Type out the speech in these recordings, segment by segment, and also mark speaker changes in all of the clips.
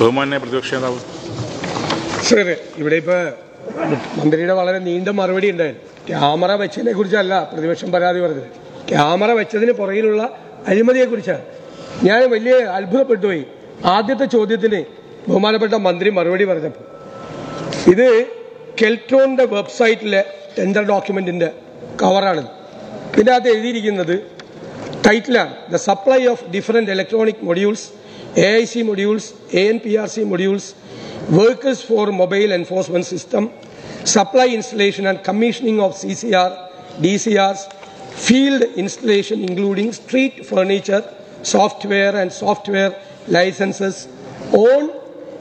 Speaker 1: ബഹുമാന്യ പ്രതിപക്ഷ നേതാവ്.
Speaker 2: സാർ ഇവിടെ ഇപ്പൊ മന്ത്രിയുടെ വളരെ നീണ്ട മറുപടി ഉണ്ടായിരുന്നു ക്യാമറ വെച്ചതിനെ കുറിച്ചല്ല പ്രതിപക്ഷം പരാതി പറഞ്ഞത്. ക്യാമറ വെച്ചതിന് പുറകിലുള്ള അഴിമതിയെ കുറിച്ചാണ് ഞാൻ വലിയ അത്ഭുതപ്പെട്ടു പോയി ആദ്യത്തെ ചോദ്യത്തിന് ബഹുമാനപ്പെട്ട മന്ത്രി മറുപടി പറഞ്ഞപ്പോൾ. ഇത് കെൽട്രോണിന്റെ വെബ്സൈറ്റിലെ ടെൻഡർ ഡോക്യുമെന്റിന്റെ കവറാണ് ഇതിനകത്ത് എഴുതിയിരിക്കുന്നത് ടൈറ്റിലാണ് the supply of different electronic modules mobile enforcement system supply installation and commissioning of C C R D C R field installation including street furniture software and software licences on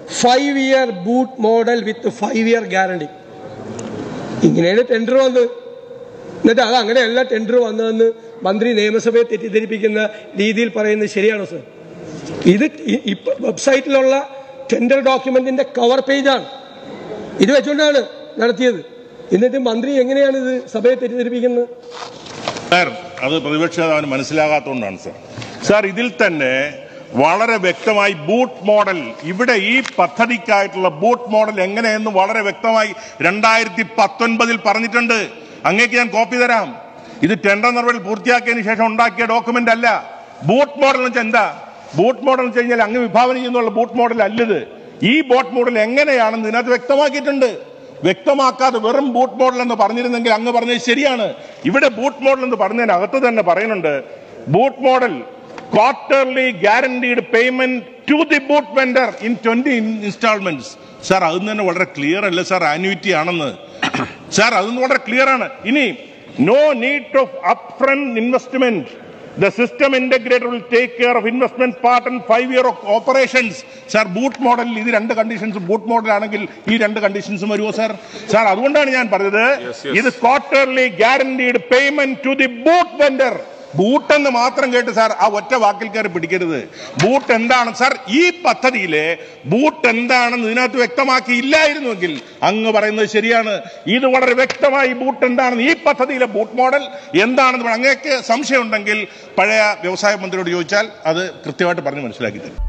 Speaker 2: five year BOOT model with five year guarantee ഇങ്ങനെയാണ് tender വന്നത്. എന്നിട്ട് അത് അങ്ങനെയല്ല tender വന്നതെന്ന് മന്ത്രി നിയമസഭയെ തെറ്റിദ്ധരിപ്പിക്കുന്ന രീതിയിൽ പറയുന്നത് ശരിയാണോ സർ ഇത് വെബ്സൈറ്റിലുള്ള ടെൻഡർ ഡോക്യുമെന്റിന്റെ കവർ പേജാണ് ഇത് വെച്ചുകൊണ്ടാണ് നടത്തിയത്. എന്നിട്ട് മന്ത്രി എങ്ങനെയാണ് ഇത് സഭയെ തെറ്റിദ്ധരിപ്പിക്കുന്നത്?
Speaker 3: അത് പ്രതിപക്ഷ നേതാവിന് മനസ്സിലാകാത്തതുകൊണ്ടാണ് സാർ സാർ ഇതിൽ തന്നെ വളരെ വ്യക്തമായി ബൂട്ട് മോഡൽ ഇവിടെ ഈ പദ്ധതിക്കായിട്ടുള്ള ബൂട്ട് മോഡൽ എങ്ങനെയെന്ന് വളരെ വ്യക്തമായി രണ്ടായിരത്തി പത്തൊൻപതിൽ പറഞ്ഞിട്ടുണ്ട്. അങ്ങേക്ക് ഞാൻ കോപ്പി തരാം. ഇത് ടെൻഡർ നടപടി പൂർത്തിയാക്കിയതിന് ശേഷം ഉണ്ടാക്കിയ ഡോക്യുമെന്റ് അല്ല. ബൂട്ട് മോഡൽ എന്ന് വെച്ചാൽ എന്താ? ബൂട്ട് മോഡൽ എന്ന് കഴിഞ്ഞാൽ അങ്ങ് വിഭാവന ചെയ്യുന്നുള്ള ബൂട്ട് മോഡൽ അല്ലത്. ഈ ബോട്ട് മോഡൽ എങ്ങനെയാണെന്ന് ഇതിനകത്ത് വ്യക്തമാക്കിയിട്ടുണ്ട്. വ്യക്തമാക്കാതെ വെറും ബൂട്ട് മോഡൽ എന്ന് പറഞ്ഞിരുന്നെങ്കിൽ അങ്ങ് പറഞ്ഞത് ശരിയാണ്. ഇവിടെ ബൂട്ട് മോഡൽ എന്ന് പറഞ്ഞതിനകത്ത് തന്നെ പറയുന്നുണ്ട് BOOT model quarterly guaranteed payment to the BOOT vendor in twenty instalments. Sir അത് തന്നെ വളരെ ക്ലിയർ അല്ല സാർ ആനുവിറ്റി ആണെന്ന്. സാർ അതൊന്നും വളരെ ക്ലിയർ ആണ്. ഇനി no need of upfront investment. The system integrator will take care of investment part and five year of operations sir BOOT മോഡലിൽ ഇത് രണ്ട് കണ്ടീഷൻസ് ബൂട്ട് മോഡൽ ആണെങ്കിൽ ഈ രണ്ട് കണ്ടീഷൻസും വരുമോ സാർ സാർ അതുകൊണ്ടാണ് ഞാൻ പറഞ്ഞത്
Speaker 1: Yes, yes.
Speaker 3: ഇത് quarterly guaranteed payment to the BOOT vendor BOOT എന്ന് മാത്രം കേട്ട് സാർ ആ ഒറ്റ വാക്കിൽ കയറി പിടിക്കരുത്. ബൂട്ട് എന്താണ്? സാർ ഈ പദ്ധതിയിലെ ബൂട്ട് എന്താണെന്ന് ഇതിനകത്ത് വ്യക്തമാക്കിയില്ലായിരുന്നുവെങ്കിൽ അങ്ങ് പറയുന്നത് ശരിയാണ്. ഇത് വളരെ വ്യക്തമായി ബൂട്ട് എന്താണെന്ന് ഈ പദ്ധതിയിലെ ബൂട്ട് മോഡൽ എന്താണെന്ന് അങ്ങേക്ക് സംശയമുണ്ടെങ്കിൽ പഴയ വ്യവസായ മന്ത്രിയോട് ചോദിച്ചാൽ അത് കൃത്യമായിട്ട് പറഞ്ഞ് മനസ്സിലാക്കി തരും.